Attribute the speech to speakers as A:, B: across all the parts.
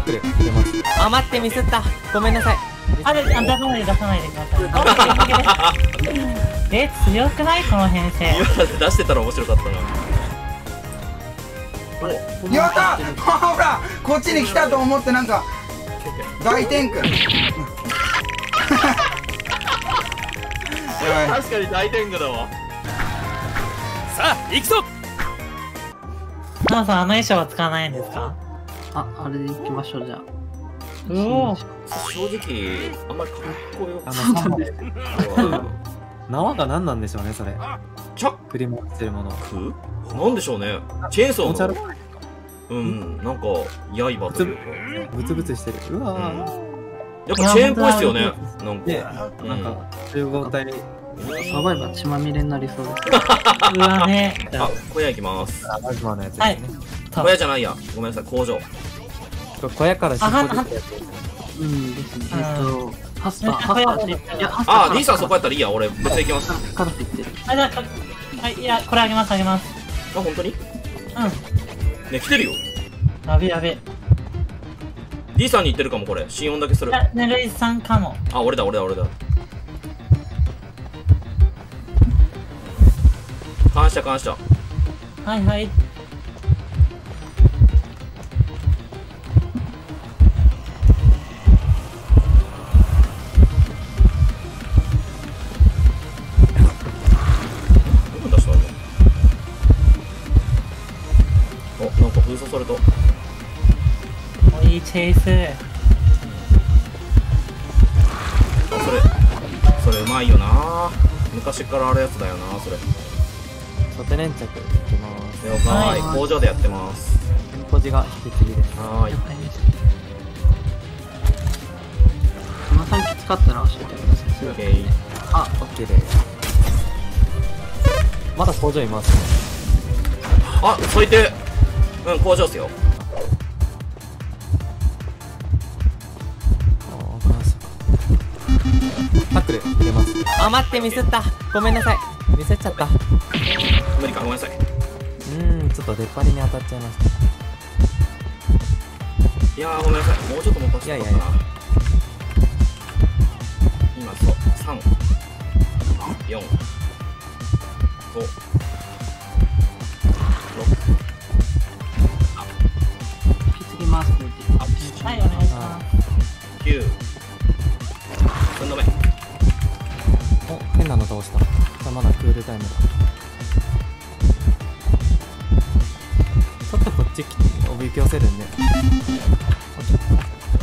A: ックル入れますあ待ってミスった。ごめんなさい。
B: あれ、あ出さないで出さないでください。あえ、強くないこの編成。
C: 出してたら面白かったな。
D: やった！ほらこっちに来たと思ってなんか大天狗 やばい。
C: 確かに大天狗だわ。
A: さあ行くぞ！
B: さん、あの衣装は使わないんですか？
E: あ、あれで行きましょう、じゃあ。
C: 正直あんまりかっこよ
A: あ
E: そうなんです
A: の縄が何なんでしょうねそれ。
C: チャッ
A: 振り回してるもの。
C: クなんでしょうね。チェーンソーの。うんなんか刃というか。
A: ブツブツ。してる。うわー。
C: やっぱチェーンっぽいっすよねなんか。
A: なんか集合体。
E: サバイバー血まみれになりそうです。
B: うわね。
C: あ小屋行きます。
A: あラズマのやつです
B: はい。
A: ね、
B: あ
C: 小屋じゃないやごめんなさい工場
A: 小屋から出てるや
E: うんですね。
B: うん
E: えっと、ハスパー、
B: ね
E: ハスパー、
B: これ
E: いや、ハスパー。
C: あ D さんそこやったらいいや俺別に行きますあ
E: カラス行ってる。
B: あ、じゃあか、はい、いや、これあげます、あげます。
C: 本当に？
B: う
C: ね来てるよ
B: ん。やべやべ。
C: D さんに言ってるかもこれ心音だけする
B: あ、ねるいさんかも。
C: あ俺だ俺だ俺だ感謝感謝
B: はいはい。チェイス。
C: あそれ。それうまいよな。昔からあるやつだよなそれ。
A: ソテ粘着いきます。
C: 了解、
B: はい。
C: 工場でやってます。
A: テンポジが引き継ぎです。
C: はーい。
E: この3機使ったら教えてください。
A: あオッケーです。まだ工場います
C: あ最低。うん工場っすよ
A: あ待ってミスった。ごめんなさい。ミスっちゃった。う
C: 無理かごめんなさい。
A: ーんちょっと出っ張りに当たっちゃいました。
C: いやーごめんなさい。もうちょっと持たせてもらったな。今そう。34 5
E: 引き継ぎます。
B: はい、お願いします。
C: 9
A: あまだクールタイムだちょっとこっち来ておびき寄せるんで。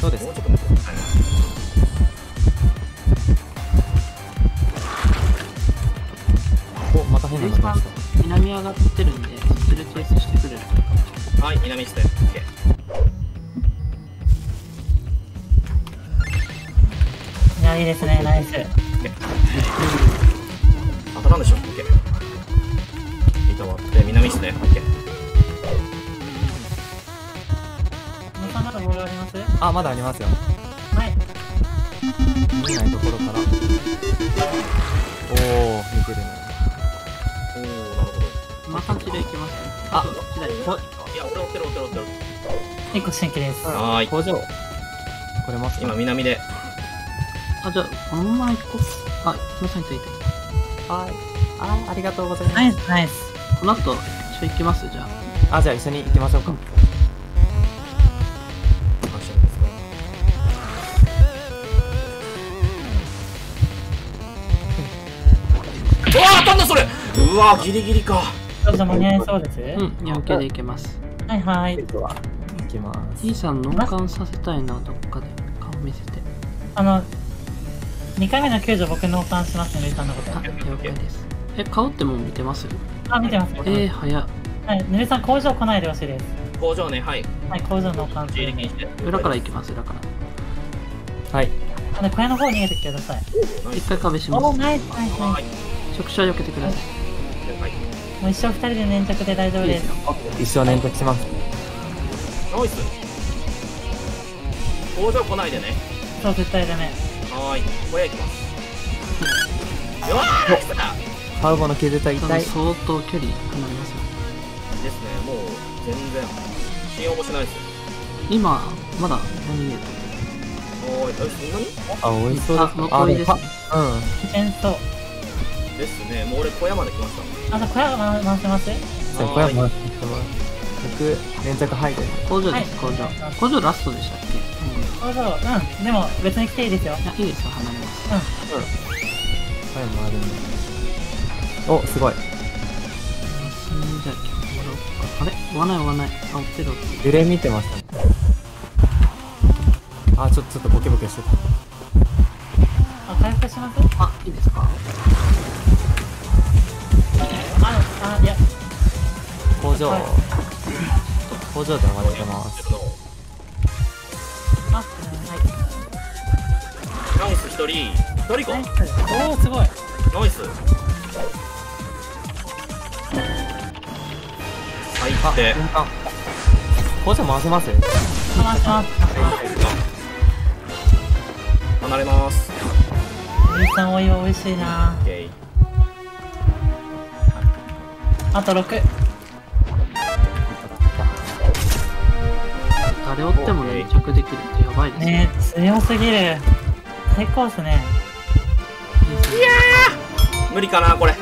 A: どうですか？おまた変なの倒した。
E: 南上がってるんで、そっちでチェイスしてくれる。
C: はい南下 OK
B: いや、いいですね、ナイス。あります
A: あまだありますよ
B: はい。
A: 見えないところからおお見てるね
C: おおなるほど
E: この感じで行きますね。
A: あ
E: 左
C: いや俺追ってる追ってる追ってる
B: 一個新規です。
C: はーい
A: 工場これます
C: 今南で
E: あ、じゃあ、このまま行こう。あ、皆さんについて。
A: はいあありがとうございます
B: ナイス、ナイス。
E: この後、一緒行きますじゃあ。
A: あじゃあ一緒に行きましょうか
C: 感わー当たんだそれうわーギリギリか
B: ちょっと間に合いそうです？
E: うん、4K で行けます。
B: はいはい。
A: 行きます
E: T さん、納棺させたいな、どっかで。顔見せて。
B: あの、2回目の救助僕納棺しますね、ルイさんのこと
E: あ、。了解です。え、顔ってもう見てます？
B: あ、見てます。
E: えー、早っ。
B: はい、ぬるさん工場来ないでほしいです。
C: 工場ねはい
B: はい、工場納棺する
C: 自力にして
E: 裏から行きます、裏から。
A: はい
B: あの、小屋の方逃げてきてください。
E: 一回壁しま
B: おー、
E: す。
B: ナイス、ナイス、ナイ
C: はい
E: 直射避けてください。
C: はい
B: ス。もう一生二人で粘着で大丈夫です。
A: 一生粘着します
C: ナイス工場来ないでね
B: そう、絶対ダメ。
C: はーい小屋行きますよーし
A: カウボの傷と痛い
E: 相当距離離れますよ。
C: ですねもう全然信用もしないですよ
E: 今、まだノミネー
C: おーいえそんなに？
A: あ、美味しそう
E: ト。
A: です
E: あ、残りですね。
A: うん。
B: チェーンソー。
C: ですねもう俺小屋まで来ました
B: あと、小屋回回せます？
A: じゃあ、これは回して。僕、連着入る。
E: 工場です、
B: はい
E: 工場。工場ラストでしたっけ？うん。
B: 工場、うん。でも、別に来ていいですよ。
E: いや、いいですよ、離れます。
A: これもあるんで。お、すごい。
E: じゃもらおうか。あれ？追わない追わない。あ、追ってる。
A: 揺れ見てましたね。あ、ちょっと、ちょっとボケボケしてた。
B: あ、回復します
E: あ、いいですか？
B: あ、あ、いや、
A: 工場
B: はい、
A: 工場でお待ちしてます。
B: あ、はい。
C: ナイス一人一人か。
B: おー、すごい。
C: ナイス入
A: あ、
C: って
A: 瞬間。工場回せます？
B: 回します。
C: 離れます
B: ゆうさんお湯美味しいなあと6。
E: 誰追ってもね、着できるってやばいですね。
B: ねえ、強すぎる。最高っすね。
E: いいですね
C: 無理かなこれ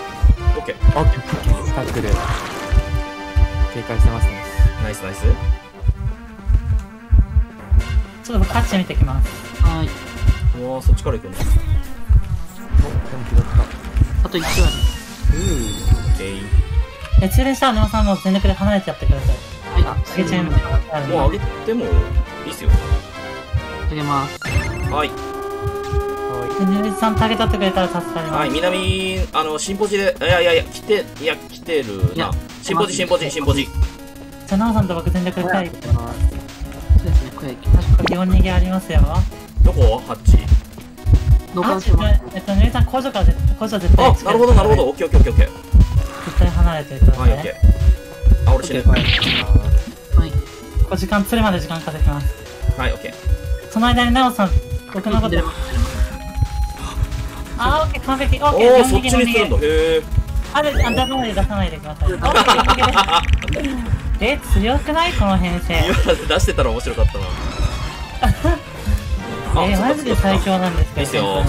C: オッケー
A: オッケー。タックル。警戒してますね。
C: ナイスナイス
B: ちょっと僕、勝ち見てきます。
E: はい。
C: うわーそっちから行くんだ
A: お、でも拾った
E: あと1割
C: うん。全員
B: え通連したら沼さんも全力で離れちゃってください。ああげちゃいます
C: もうあげてもいいっすよ。
E: あげます
C: はい。
A: はい。
B: でぬるさんあげとってくれたら助かります。
C: はい南あのシンポジでいやいやいや来ていや来てるな。ンポジシンポジシンポジ
B: じゃなおさんと僕全力で帰って。ます
E: そうですねこれ確
B: かに4逃げありますよ
C: どこ
B: ?8
E: 残して
B: えっと姉さん補助から補助絶対
C: あなるほどなるほど。オッケーオッケーオッケー
B: 絶対離れてくだ
C: さい、はいオッケー。あ俺死ぬ
A: はい。
B: こ時間釣るまで時間稼ぎます。
C: はいオッケー。
B: その間に奈緒さん僕のことあオッケー完璧。オッケー
C: おおそっちに釣るんだ。へえ
B: あであ出さないで出さないでください。え強くない？この編成。
C: 今出してたら面白かったな。
B: えー、マジで最強なんですけど。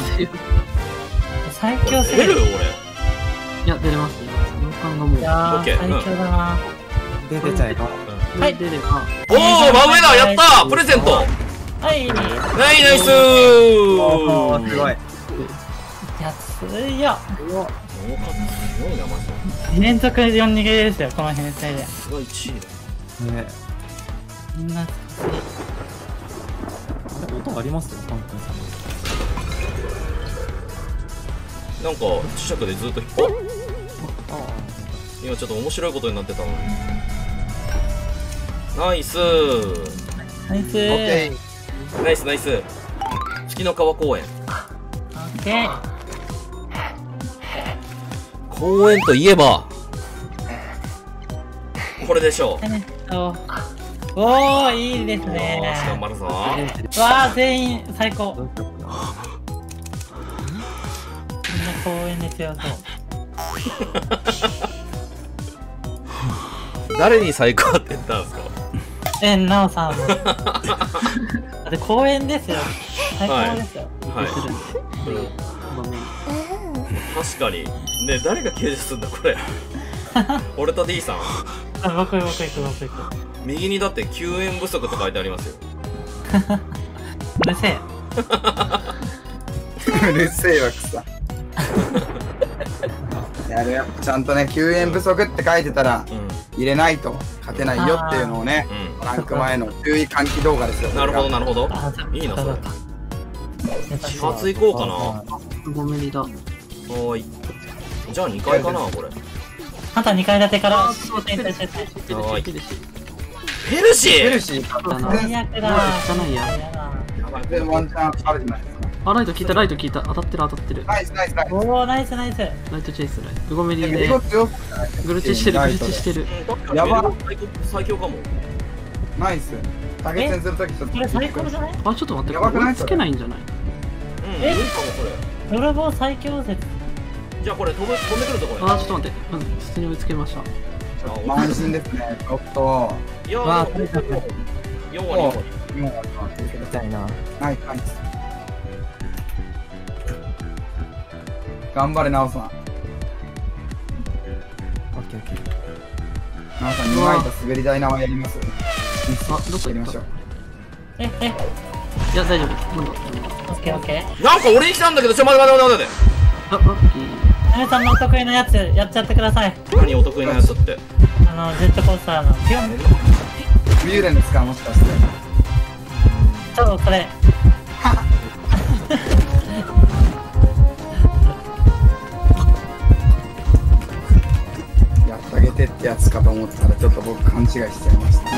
B: 最強すぎる。
C: 出る俺
E: いや、出れます、がもう
B: い、や最強だな。
A: で、出ちゃえば。
B: はい
E: 出れば、
C: おお真上だやったプレゼント
B: はい。
C: ナイナイス
A: おー、すごい。
B: いや、強いよ。
C: 強いなマジで
B: 連続で4逃げですよ、この編成で。
C: すごい1位だ
A: ね
B: みんな、
A: あれ音ありますパン君さん。
C: なんか磁石でずっとお
A: あ
C: 今ちょっと面白いことになってたのに。ナイス。
B: ナイス。
C: ナイスナイス。月の川公園。公園といえばこれでしょう
B: えっと、おー、いいです
C: よ
B: ね
C: 頑張るぞ
B: わー、全員最高。みんな公園で強そう。
C: 誰に最高って言ったんですか？
B: え、なおさんも。だって公園ですよ。最高ですよ。
C: はい。確かにね誰が救助すんだこれ 俺と D さん
B: あ僕、僕行く、僕行く。
C: 右にだって救援不足って書いてありますよ。
B: うるせえ。
D: うるせえわ草。やるよちゃんとね救援不足って書いてたら
C: う
D: 入れないと勝てないよっていうのをね
C: ん。う
D: ランク前の注意喚起動画ですよ。
C: んなるほどなるほど。
B: あ
C: いいなそれ。始発行こうかな。は
E: ごめんだ。
C: ーい。じゃあ2階かなこれ。
B: あと2階建てから。
C: はいヘルシー
D: ヘルシー
B: 最悪だ。
E: 汚いや
B: や
C: ばい
D: でワンチャンあるじゃないですか
E: あ、ライト聞いた、ライト聞いた。当たってる、当たってる。
D: ナイスナイスナイス
B: おー、ナイスナイス。
E: ライトチェイス、ライト。ごめん
D: 見
E: で、
D: 事よ
E: グルチしてる、グルチしてる。
D: やば
C: 最強かも
D: ナイスタゲ戦するときちょっと
B: これ最高じゃない？
E: あ、ちょっと待って、
D: やばくない？
E: つけないんじゃない？
C: うん
B: え
C: いいかもそれ
B: 泥棒最強説。
C: じゃあこれ飛ぶ飛んでくるぞこれ
E: あ、ちょっと待って。うん、普通に追いつけました。
C: あ
D: まあ安心ですねちょっと
C: いや
A: わあ
C: ーでもい4は2本
D: 今あります
A: 痛いな。
D: ナイスナイス頑張れなおさん。
A: オッケーオッケー。
D: なおさん2枚と滑り台縄やります。
E: あどこ
D: やりましょう。
B: え、え、
E: いや大丈夫。
B: オッケーオッケー。
C: なんか俺に来たんだけどちょ待って待って待って。
E: あラッキー
B: なめさんのお得意なやつやっちゃってください。
C: 何お得意なやつって？
B: あの、ジェットコースターの。ピョン。
D: ビューレンですか？もしかして
B: そう、それ。
D: やってあげてってやつかと思ったらちょっと僕勘違いしちゃいました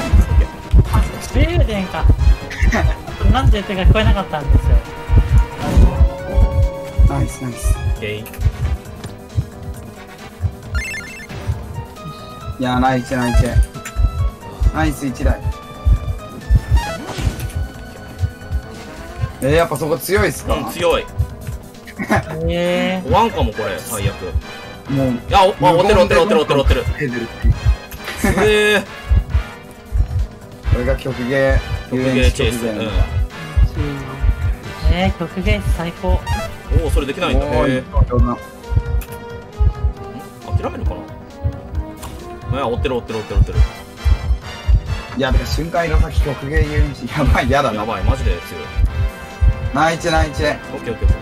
B: ビューデンか。なんて言ってるか聞こえなかったんですよ。
D: ナイスナイス
C: OK
D: いやナイスナイスナイス1台。えー、やっぱそこ強いっすか、
C: うん強い。
B: え
C: ワンかもこれ最悪。
D: もう
C: いやおあ追ってる追ってる追ってる追ってる追ってる。
D: 出てるっていう
C: すげえ
D: これが曲芸
C: 曲芸チェイス。うん。
B: えー、曲芸最高。
C: おおそれできないんだ。
D: おーい
C: へえ
D: いよな。
C: 諦めるかな？追ってる追ってる追ってる追ってる
D: いや、てか瞬間の先曲芸遊園地やばい、やだな。
C: やばいマジで強い
D: ナイチナイチ。
C: オッケーオッケーオッケ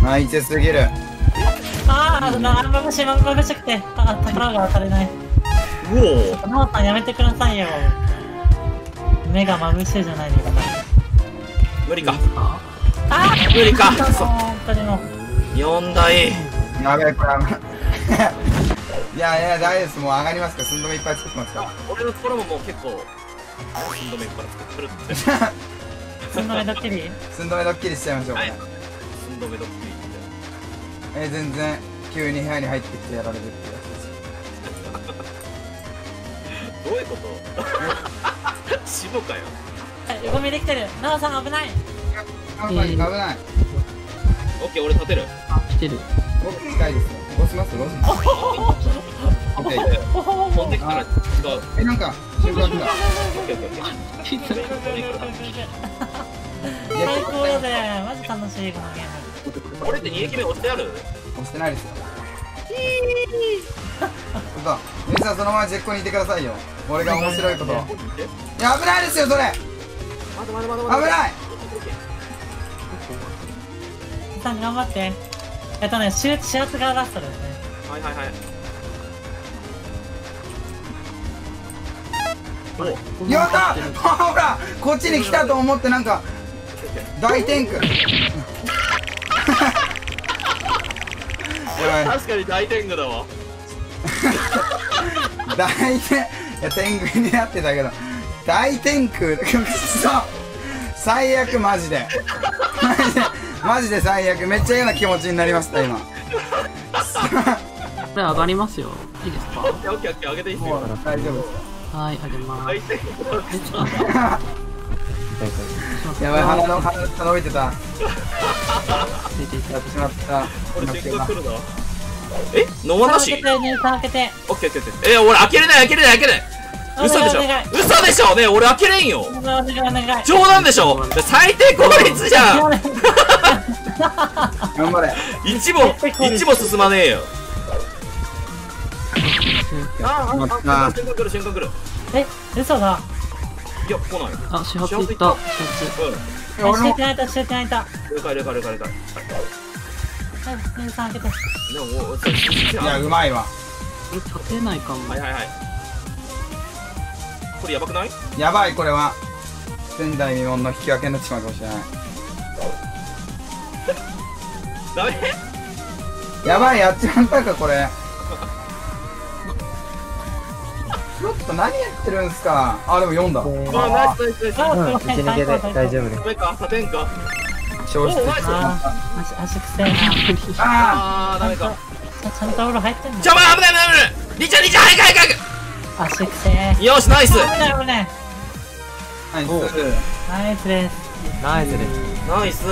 C: ー
D: ナイチすぎる。
B: あー、な、まぶしい、まぶしくて。あ、宝が当たれない。
C: うお
B: なおさんやめてくださいよ。目が眩しいじゃないですか。
C: 無理か
B: あー
C: 無理か
B: そう本当にもう。
C: 4台
D: やべえ、これい。いやいや、大丈夫です。もう上がりますから、寸止めいっぱい作ってますから。
C: 俺のところももう結構寸止めから作ってるって
B: そんな目ドッキリ？
D: 寸止めドッキリしちゃいましょう、
C: はい寸止めドッキリって
D: えー、全然、急に部屋に入ってきてやられるってやつです。
C: どういうこと？死ぬかよ
B: はい横目できてる。なおさん危ない。
D: あ危ない、危ない。
C: オッケー俺立てる。
E: 来てる。
D: 僕近いですよ。押します？ロジオッケー
B: おほほほ
C: 飛んできたら違う。
D: え、なんか、瞬間来た。
C: オッケーオッケーオッケー
B: 最高だぜ。マジ楽しい、このゲーム。
C: 俺って2駅目押してある？
D: 押してないですよ。嘘。皆さんそのまま絶好にいてくださいよ。俺が面白いことや、危ないですよ、それ。
C: 待て待て待て
D: 危
C: 待て。
D: ない
B: さん頑張って。えっとね、始始圧がラストですね。
C: はいはいはい。お
D: やった！ほらこっちに来たと思ってなんか大天狗。
C: 確かに大天狗だわ。
D: 大天いや天狗になってたけど大天狗。くそ最悪マジで。マジでマジで最悪。めっちゃ嫌な気持ちになりました今。
E: これ上がりますよ。いいですか？
C: オッケーオッケーオッケー上げていいっすよ。
D: 大丈夫です
E: はい上げます
D: やばい鼻の鼻伸びてた。
E: ていて
D: ってしまった。
C: 俺来るなえ？ノーマなし
B: 開けて、ね、開けて。
C: オッケーオッケーオッケー。え俺開けれない開けれない開けれない嘘でしょ嘘でしょねえ俺開けれんよ。冗談でしょ最低効率じゃん
D: 頑張れ
C: 一も一も進まねえよあ
D: また
C: 瞬間来る瞬間来る
B: え、嘘だ。
C: いや来ない
E: あ始発いった始発
C: う
B: してないと、してないと。は
C: 了解了解了解了解
B: い、ねさん開けて。
C: い
D: いやうまいわ
E: これ立てないかも
C: はいはいはいこれやばくない？
D: やばいこれは。前代未聞の引き分けになってしまうかもしれない。
C: ダメ？
D: やばいやっちまったかこれ。ちょっと何やってるんすか？あでも4だ。
C: あナイスナイスナイス。
B: あ、
A: うん
B: すいません
A: 一抜けで大丈夫です
C: ダメか立てんか。
B: あー、足、足くせえな。
D: あ
C: あーダメか。
B: ちゃんとお風呂入ってんの？
C: 危ない危ない危ない。リチャリチャ早く早く
B: 足くせ
C: よしナイス。
D: ナイス。
B: ナイスです。
A: ナイスです。
C: ナイス。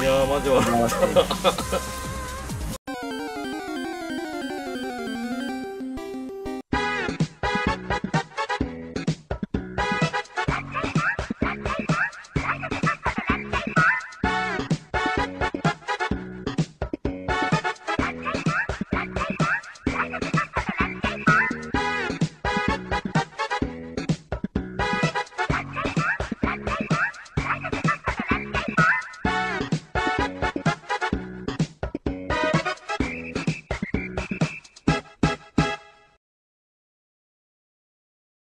C: いやーマジは